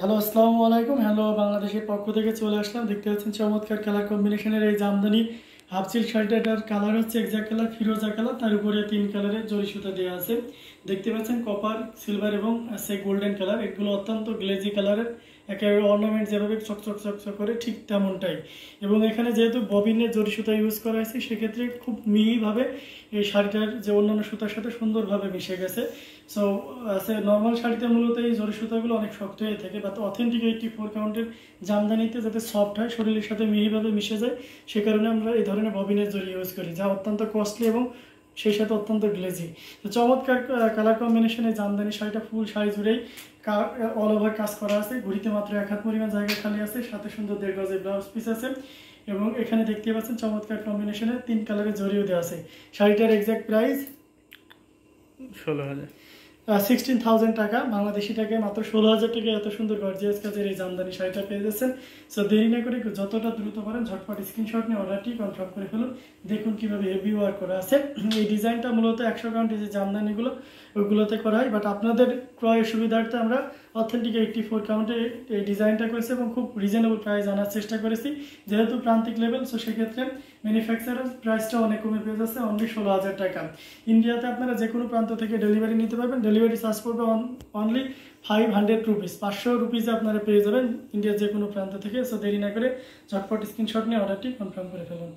Hello আসসালামু আলাইকুম hello বাংলাদেশের পক্ষ থেকে চলে আসলাম। দেখতে পাচ্ছেন চমৎকার কালার কম্বিনেশনের এই জামদানি। হাফ সিল্ক শাড়িটার কালার হচ্ছে এক্সাক্ট কালার ফিরোজা কালার তার উপরে তিন কালারের জরি সুতা দেওয়া আছে। দেখতে পাচ্ছেন কপার সিলভার এবং আছে গোল্ডেন কালার এগুলো অত্যন্ত গ্লেজি কালারের একেবারে অর্নামেন্ট যেভাবে চকচক চকচক করে ঠিক তেমনটাই। এবং এখানে যেহেতু ববিনের জরি সুতা ইউজ করা হয়েছে, সেক্ষেত্রে খুব মিহিভাবে এই শাড়িটার যে অন্যান্য সুতার সাথে সুন্দরভাবে মিশে গেছে। সো আছে নর্মাল শাড়িতে মূলত এই জরি সুতাগুলো অনেক শক্ত হয়ে থাকে বাট অথেন্টিক এইটটি ফোর কাউন্টের জামদানিতে যাতে সফট হয়, শরীরের সাথে মিহিভাবে মিশে যায়, সে কারণে আমরা এই ধরনের ববিনের জরি ইউজ করি, যা অত্যন্ত কস্টলি এবং সেই সাথে অত্যন্ত গ্লেজি তো চমৎকার কালার কম্বিনেশনে জামদানি শাড়িটা ফুল শাড়ি জুড়েই অল ওভার কাজ করা আছে। ঘুরিতে মাত্র এক হাত পরিমাণ জায়গা খালি আছে, সাথে সুন্দর দেড় গজের ব্লাউজ পিস আছে এবং এখানে দেখতে পাচ্ছেন চমৎকার কম্বিনেশনে তিন কালারের জরিও দেওয়া আছে। শাড়িটার এক্সাক্ট প্রাইস ষোলো হাজার। সিক্সটিন থাউজেন্ড টাকা, বাংলাদেশি টাকায় মাত্র ষোলো হাজার টাকায় এত সুন্দর গর্জিয়াস কাজের এই জামদানি শাড়িটা পেয়ে যাচ্ছেন। সো দেরি না করে যতটা দ্রুত পারেন, ঝটপট স্ক্রিনশট নিয়ে অর্ডারটি কনফার্ম করে ফেলুন। দেখুন কীভাবে হেভি ওয়ার্ক করা আছে। এই ডিজাইনটা মূলত একশো কাউন্টে যে জামদানিগুলো ওইগুলোতে করা হয়। বাট আপনাদের ক্রয়ের সুবিধার্থে আমরা অথেন্টিক এইটটি ফোর কাউন্টে এই ডিজাইনটা করেছি এবং খুব রিজনেবল প্রাইস আনার চেষ্টা করেছি। যেহেতু প্রান্তিক লেভেল সো সেক্ষেত্রে ম্যানুফ্যাকচারের প্রাইসটা অনেক কমে পেয়ে যাচ্ছে অনলি ষোলো হাজার টাকা। ইন্ডিয়াতে আপনারা যে কোনো প্রান্ত থেকে ডেলিভারি নিতে পারবেন। ডেলিভারি চার্জ পড়বে অনলি ফাইভ হান্ড্রেড রুপিস পাঁচশো রুপিসে আপনারা পেয়ে যাবেন ইন্ডিয়ার যে কোনো প্রান্ত থেকে। সো দেরি না করে ঝটপট স্ক্রিনশট নিয়ে অর্ডারটি কনফার্ম করে ফেলুন।